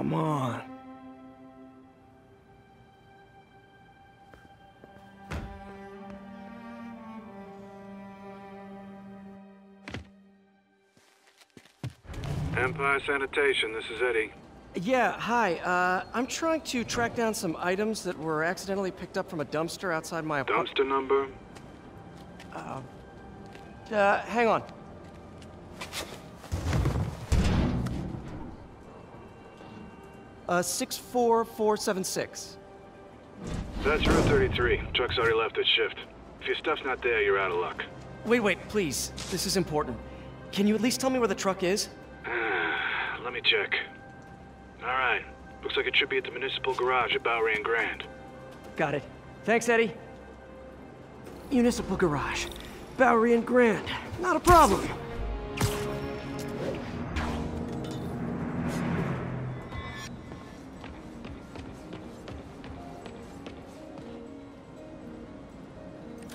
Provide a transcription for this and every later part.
Come on. Empire Sanitation, this is Eddie. Yeah, hi. Uh, I'm trying to track down some items that were accidentally picked up from a dumpster outside my apartment. Dumpster number? Uh, hang on. Uh, 64476. That's Route 33. Truck's already left its shift. If your stuff's not there, you're out of luck. Wait, wait, please. This is important. Can you at least tell me where the truck is? Let me check. Alright. Looks like it should be at the municipal garage at Bowery and Grand. Got it. Thanks, Eddie. Municipal Garage. Bowery and Grand. Not a problem.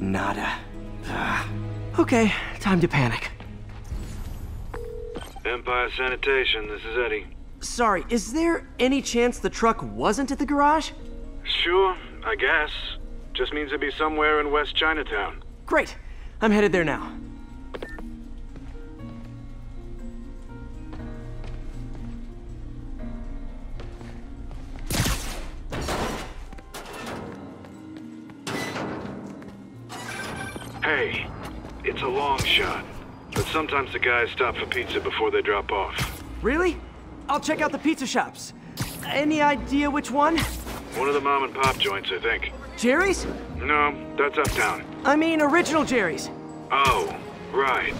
Nada. Ugh. Okay, time to panic. Empire Sanitation, this is Eddie. Sorry, is there any chance the truck wasn't at the garage? Sure, I guess. Just means it'd be somewhere in West Chinatown. Great, I'm headed there now. Hey, it's a long shot. But sometimes the guys stop for pizza before they drop off. Really? I'll check out the pizza shops. Any idea which one? One of the mom and pop joints, I think. Jerry's? No, that's uptown. I mean, original Jerry's. Oh, right.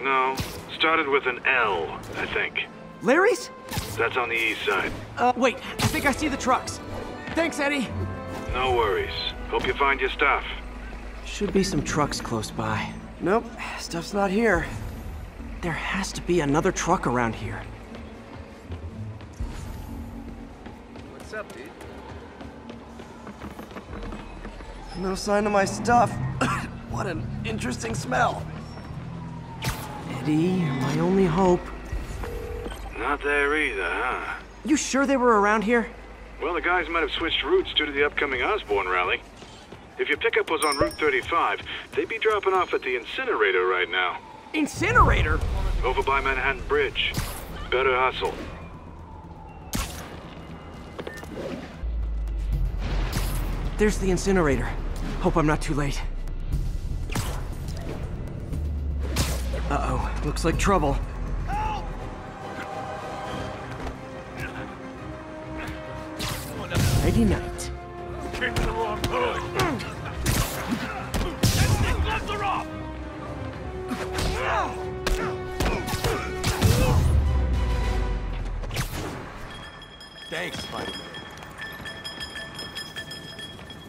No, started with an L, I think. Larry's? That's on the east side. Uh, wait, I think I see the trucks. Thanks, Eddie. No worries. Hope you find your stuff. Should be some trucks close by. Nope, stuff's not here. There has to be another truck around here. What's up, dude? No sign of my stuff. what an interesting smell. Eddie, you're my only hope. Not there either, huh? You sure they were around here? Well, the guys might have switched routes due to the upcoming Osborn rally. If your pickup was on Route 35, they'd be dropping off at the incinerator right now. Incinerator? Over by Manhattan Bridge. Better hustle. There's the incinerator. Hope I'm not too late. Uh-oh, looks like trouble. Nighty night. Came to the wrong hood. Thanks, Spider-Man.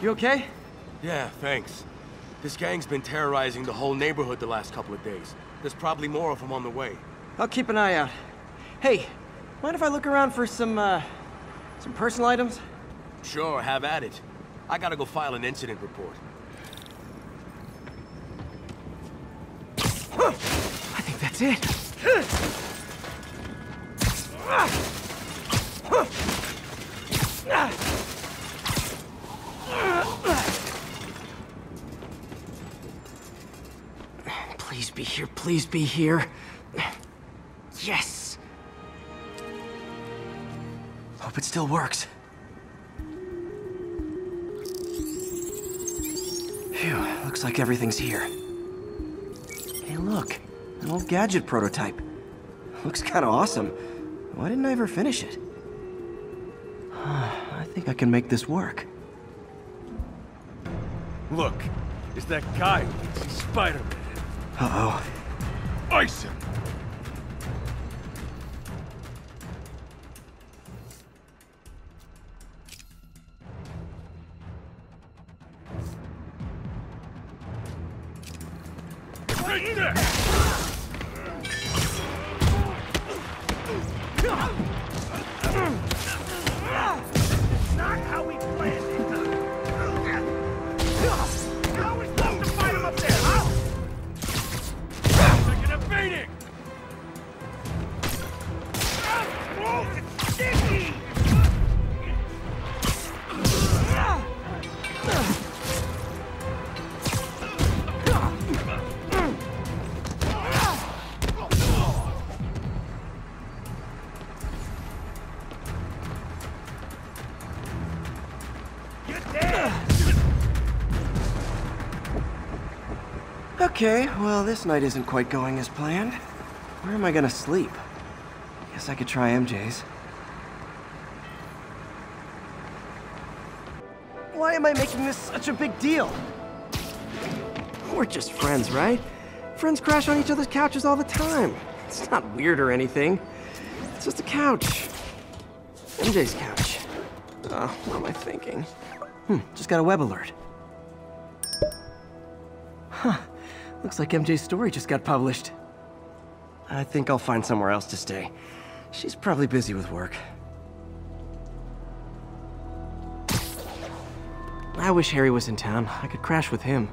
You okay? Yeah, thanks. This gang's been terrorizing the whole neighborhood the last couple of days. There's probably more of them on the way. I'll keep an eye out. Hey, mind if I look around for some, uh, some personal items? Sure, have at it. I gotta go file an incident report. I think that's it. Please be here, please be here. Yes! Hope it still works. Phew, looks like everything's here. Look. An old gadget prototype. Looks kind of awesome. Why didn't I ever finish it? I think I can make this work. Look, it's that guy who thinks he's Spider-Man. Uh-oh. Ice him! Right there! Okay, well, this night isn't quite going as planned. Where am I gonna sleep? Guess I could try MJ's. Why am I making this such a big deal? We're just friends, right? Friends crash on each other's couches all the time. It's not weird or anything. It's just a couch. MJ's couch. Oh, what am I thinking? Hmm, just got a web alert. Huh. Looks like MJ's story just got published. I think I'll find somewhere else to stay. She's probably busy with work. I wish Harry was in town. I could crash with him.